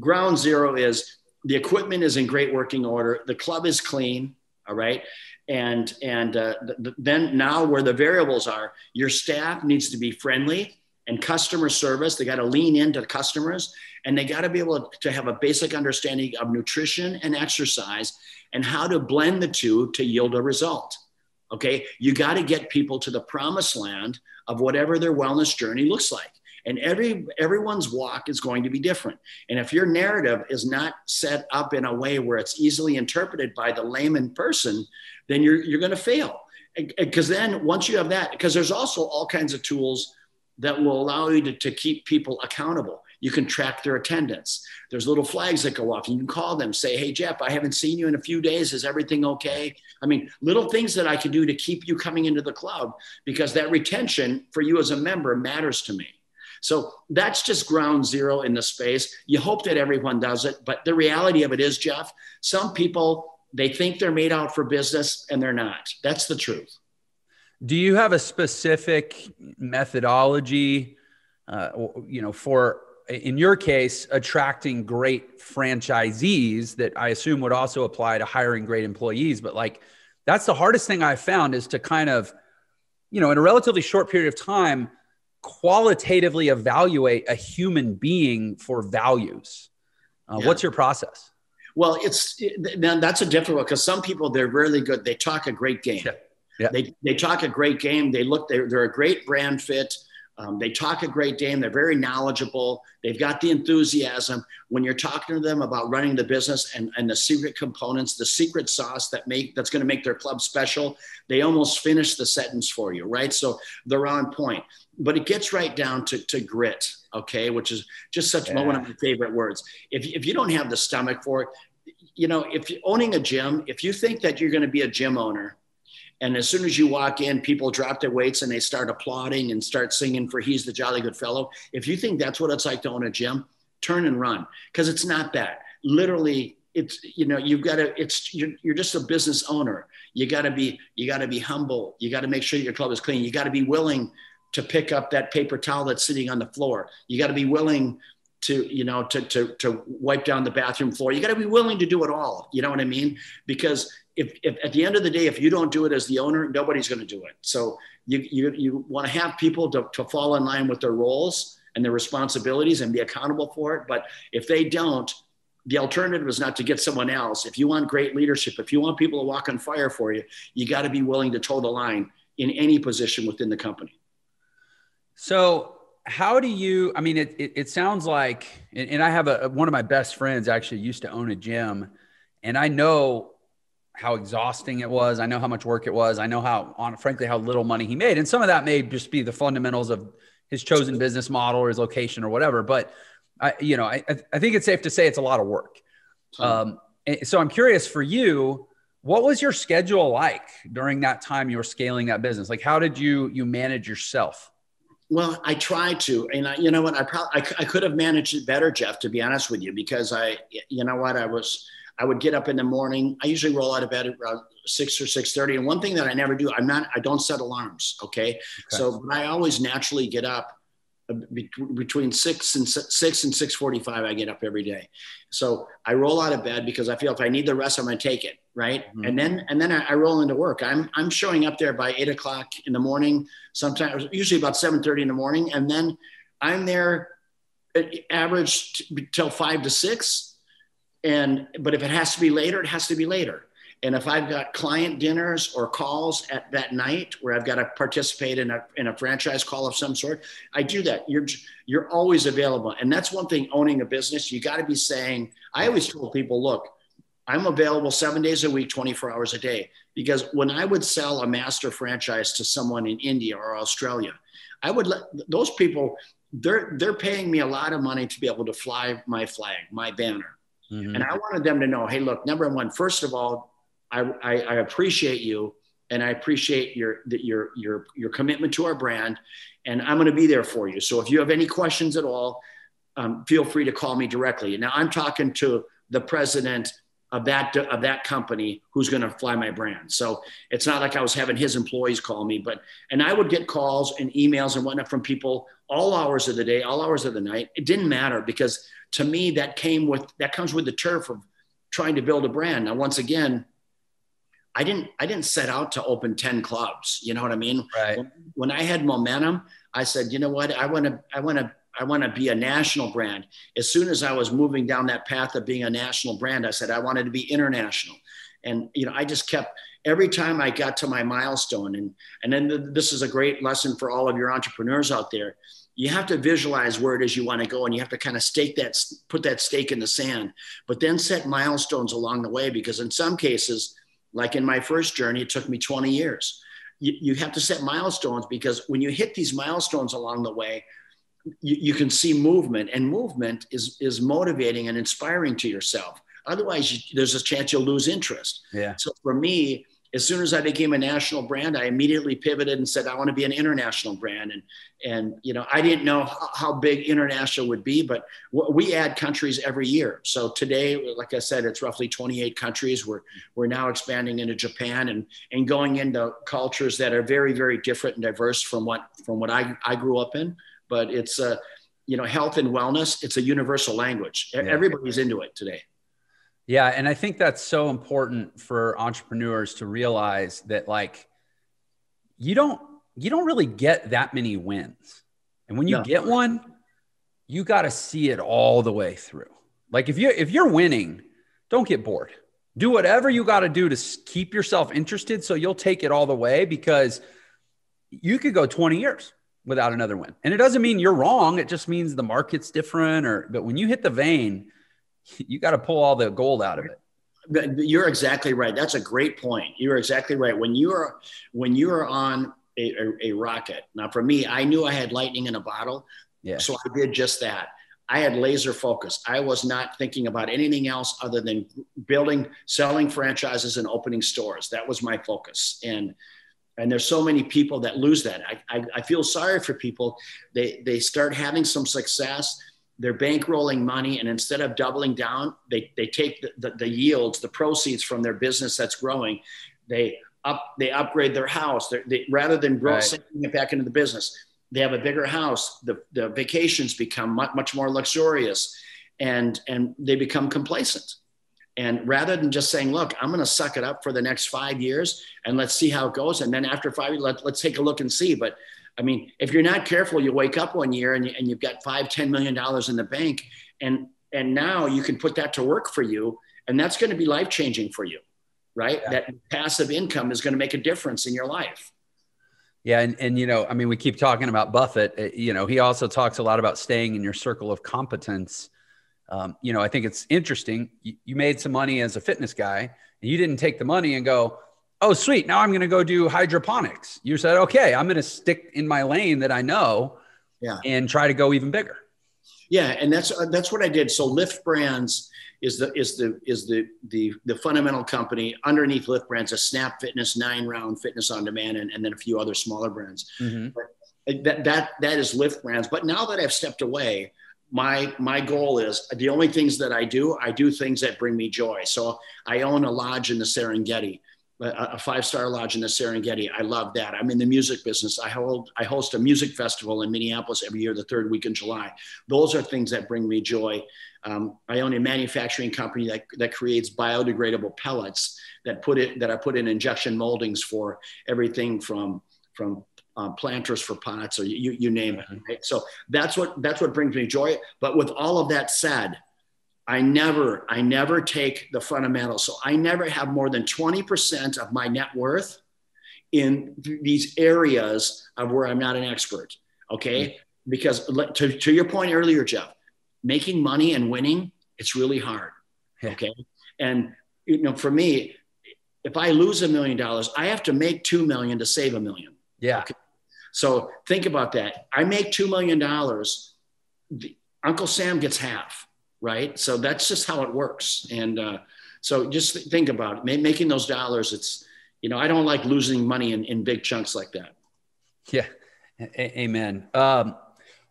ground zero is the equipment is in great working order the club is clean all right? And and uh, th- then now where the variables are your staff needs to be friendly and customer service. They got to lean into the customers and they got to be able to have a basic understanding of nutrition and exercise and how to blend the two to yield a result. Okay. You got to get people to the promised land of whatever their wellness journey looks like. And every everyone's walk is going to be different. And if your narrative is not set up in a way where it's easily interpreted by the layman person, then you're you're going to fail. Because then once you have that, because there's also all kinds of tools that will allow you to, to keep people accountable. You can track their attendance. There's little flags that go off. You can call them, say, Hey, Jeff, I haven't seen you in a few days. Is everything okay? I mean, little things that I can do to keep you coming into the club because that retention for you as a member matters to me. So that's just ground zero in the space. You hope that everyone does it. But the reality of it is, Jeff, some people, they think they're made out for business and they're not. That's the truth. Do you have a specific methodology, uh, you know, for in your case attracting great franchisees that I assume would also apply to hiring great employees? But like, that's the hardest thing I've found is to kind of, you know, in a relatively short period of time, qualitatively evaluate a human being for values. Uh, yeah. What's your process? Well, it's then that's a difficult because some people they're really good. They talk a great game. Yeah. They, they talk a great game. They look, they're, they're a great brand fit. Um, they talk a great game. They're very knowledgeable. They've got the enthusiasm. When you're talking to them about running the business and, and the secret components, the secret sauce that make that's going to make their club special, they almost finish the sentence for you, right? So they're on point. But it gets right down to, to grit, okay, which is just such yeah. one of my favorite words. If, if you don't have the stomach for it, you know, if you're owning a gym, if you think that you're going to be a gym owner and as soon as you walk in, people drop their weights and they start applauding and start singing for He's the Jolly Good Fellow. If you think that's what it's like to own a gym, turn and run because it's not that. Literally, it's you know you've got to it's you're, you're just a business owner. You got to be you got to be humble. You got to make sure your club is clean. You got to be willing to pick up that paper towel that's sitting on the floor. You got to be willing to you know to, to to wipe down the bathroom floor. You got to be willing to do it all. You know what i mean? Because if, if, at the end of the day, if you don't do it as the owner, nobody's going to do it. So you, you, you want to have people to, to fall in line with their roles and their responsibilities and be accountable for it. But if they don't, the alternative is not to get someone else. If you want great leadership, if you want people to walk on fire for you, you got to be willing to toe the line in any position within the company. So how do you i mean it, it, it sounds like and, and i have a one of my best friends actually used to own a gym and i know how exhausting it was. I know how much work it was. I know how, on frankly, how little money he made. And some of that may just be the fundamentals of his chosen business model or his location or whatever. But I, you know, I, I think it's safe to say it's a lot of work. Um, so I'm curious for you, what was your schedule like during that time you were scaling that business? Like, how did you you manage yourself? Well, I tried to, and I, you know what, I probably I, I could have managed it better, Jeff, to be honest with you, because I, you know what, I was I would get up in the morning. I usually roll out of bed around six or six thirty. And one thing that I never do, I'm not, I don't set alarms. Okay, okay. so I always naturally get up uh, between six and six and six forty-five. I get up every day. So I roll out of bed because I feel if I need the rest, I'm going to take it, right? Mm-hmm. And then and then I, I, roll into work. I'm I'm showing up there by eight o'clock in the morning. Sometimes usually about seven thirty in the morning, and then I'm there uh, average till five to six and but if it has to be later, it has to be later. And if I've got client dinners or calls at that night where I've got to participate in a, in a franchise call of some sort, I do that. You're, you're always available. And that's one thing owning a business, you got to be saying, I always told people, look, I'm available seven days a week, 24 hours a day. Because when I would sell a master franchise to someone in India or Australia, I would let those people, they're, they're paying me a lot of money to be able to fly my flag, my banner Mm-hmm. And I wanted them to know, hey, look, number one, first of all, I, I, I appreciate you and I appreciate your your your your commitment to our brand, and I'm going to be there for you. So if you have any questions at all, um, feel free to call me directly. Now I'm talking to the president of that of that company who's going to fly my brand. So it's not like I was having his employees call me, but and I would get calls and emails and whatnot from people all hours of the day, all hours of the night. It didn't matter because to me that came with that comes with the turf of trying to build a brand now once again i didn't i didn't set out to open 10 clubs you know what i mean right. when, when i had momentum i said you know what i want to i want to I want to be a national brand. As soon as I was moving down that path of being a national brand, I said I wanted to be international. And you know, I just kept every time I got to my milestone. And and then this is a great lesson for all of your entrepreneurs out there you have to visualize where it is you want to go and you have to kind of stake that put that stake in the sand but then set milestones along the way because in some cases like in my first journey it took me 20 years you, you have to set milestones because when you hit these milestones along the way you, you can see movement and movement is is motivating and inspiring to yourself otherwise you, there's a chance you'll lose interest yeah so for me as soon as I became a national brand, I immediately pivoted and said, I want to be an international brand. And, and you know, I didn't know how big international would be, but we add countries every year. So today, like I said, it's roughly 28 countries. We're, we're now expanding into Japan and, and going into cultures that are very, very different and diverse from what, from what I, I grew up in. But it's, uh, you know, health and wellness, it's a universal language. Yeah. Everybody's into it today. Yeah. And I think that's so important for entrepreneurs to realize that like you don't you don't really get that many wins. And when you no. get one, you got to see it all the way through. Like if you if you're winning, don't get bored. Do whatever you got to do to keep yourself interested so you'll take it all the way because you could go 20 years without another win. And it doesn't mean you're wrong, it just means the market's different or but when you hit the vein, you got to pull all the gold out of it. You're exactly right. That's a great point. You're exactly right. When you are when you are on a, a, a rocket. Now, for me, I knew I had lightning in a bottle, yeah. so I did just that. I had laser focus. I was not thinking about anything else other than building, selling franchises, and opening stores. That was my focus. And and there's so many people that lose that. I, I, I feel sorry for people. They they start having some success they're bankrolling money and instead of doubling down they, they take the, the, the, yields the proceeds from their business that's growing they up they upgrade their house they, rather than grow right. it back into the business they have a bigger house the, the vacations become much, much more luxurious and and they become complacent and rather than just saying look i'm going to suck it up for the next five years and let's see how it goes and then after five let, let's take a look and see but I mean, if you're not careful, you wake up one year and, and you've got five, $10 million in the bank. And, and now you can put that to work for you. And that's going to be life changing for you, right? Yeah. That passive income is going to make a difference in your life. Yeah. And, and, you know, I mean, we keep talking about Buffett, uh, you know, he also talks a lot about staying in your circle of competence. Um, you know, I think it's interesting. You, you made some money as a fitness guy, and you didn't take the money and go, "Oh, sweet, now I'm going to go do hydroponics." You said, "Okay, I'm going to stick in my lane that I know, yeah, and try to go even bigger." Yeah, and that's uh, that's what I did. So Lift Brands is the is the is the the the fundamental company underneath Lift Brands, a Snap Fitness, Nine Round Fitness on Demand, and, and then a few other smaller brands. Mm-hmm. But that that that is Lift Brands. But now that I've stepped away, my my goal is the only things that I do, I do things that bring me joy. So I own a lodge in the Serengeti a five star lodge in the Serengeti. I love that. I'm in the music business. I hold I host a music festival in Minneapolis every year, the third week in July. Those are things that bring me joy. Um, I own a manufacturing company that, that creates biodegradable pellets that put it that I put in injection moldings for everything from from um, planters for pots or you, you name it. Right? So that's what that's what brings me joy. But with all of that said, I never, I never take the fundamentals. So I never have more than 20% of my net worth in these areas of where I'm not an expert. Okay. Mm-hmm. Because to, to your point earlier, Jeff, making money and winning, it's really hard. Okay. And, you know, for me, if I lose a million dollars, I have to make 2 million to save a million. Yeah. Okay? So think about that. I make $2 million. Uncle Sam gets half right? So that's just how it works. And uh, so just think about it. making those dollars. It's, you know, I don't like losing money in, in big chunks like that. Yeah. A- amen. Um,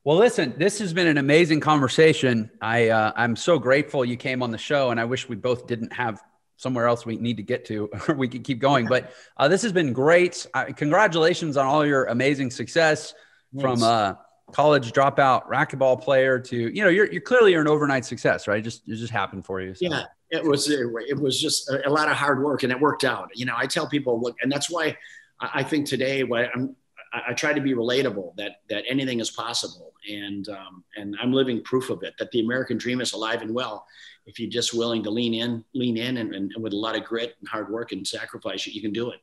well, listen, this has been an amazing conversation. I, uh, I'm so grateful you came on the show and I wish we both didn't have somewhere else we need to get to or we could keep going, but uh, this has been great. Uh, congratulations on all your amazing success from, uh, college dropout racquetball player to you know you're, you're clearly you're an overnight success right it just it just happened for you so. yeah it was it was just a, lot of hard work and it worked out you know i tell people look and that's why i think today what i'm I try to be relatable that that anything is possible, and um, and I'm living proof of it. That the American dream is alive and well. If you're just willing to lean in, lean in, and, and with a lot of grit and hard work and sacrifice, you can do it.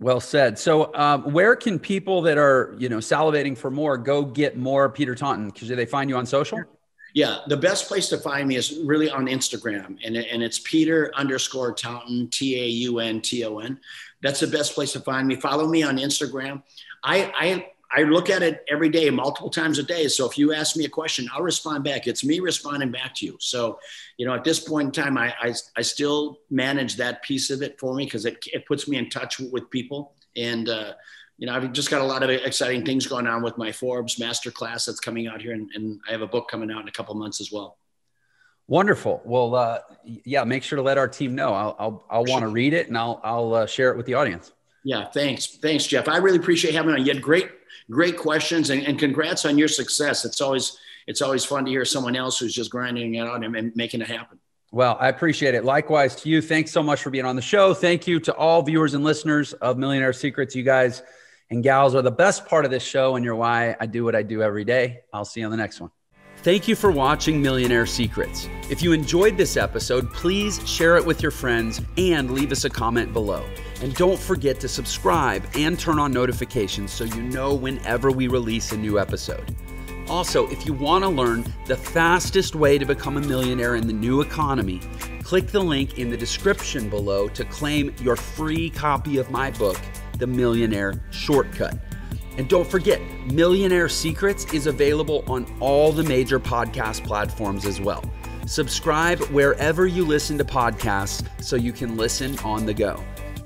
Well said. So, um, where can people that are you know salivating for more go get more Peter Taunton? Because they find you on social. Yeah, the best place to find me is really on Instagram, and, and it's Peter underscore Taunton T A U N T O N. That's the best place to find me. Follow me on Instagram. I I I look at it every day, multiple times a day. So if you ask me a question, I'll respond back. It's me responding back to you. So, you know, at this point in time, I, I, I still manage that piece of it for me because it, it puts me in touch with people. And, uh, you know, I've just got a lot of exciting things going on with my Forbes masterclass that's coming out here. And, and I have a book coming out in a couple months as well. Wonderful. Well, uh, yeah, make sure to let our team know. I'll, I'll, I'll want to read it and I'll, I'll uh, share it with the audience. Yeah, thanks. Thanks, Jeff. I really appreciate having you. You had great great questions and, and congrats on your success. It's always it's always fun to hear someone else who's just grinding it out and, and making it happen. Well, I appreciate it. Likewise to you. Thanks so much for being on the show. Thank you to all viewers and listeners of Millionaire Secrets. You guys and gals are the best part of this show, and you're why I do what I do every day. I'll see you on the next one. Thank you for watching Millionaire Secrets. If you enjoyed this episode, please share it with your friends and leave us a comment below. And don't forget to subscribe and turn on notifications so you know whenever we release a new episode. Also, if you want to learn the fastest way to become a millionaire in the new economy, click the link in the description below to claim your free copy of my book, The Millionaire Shortcut. And don't forget, Millionaire Secrets is available on all the major podcast platforms as well. Subscribe wherever you listen to podcasts so you can listen on the go.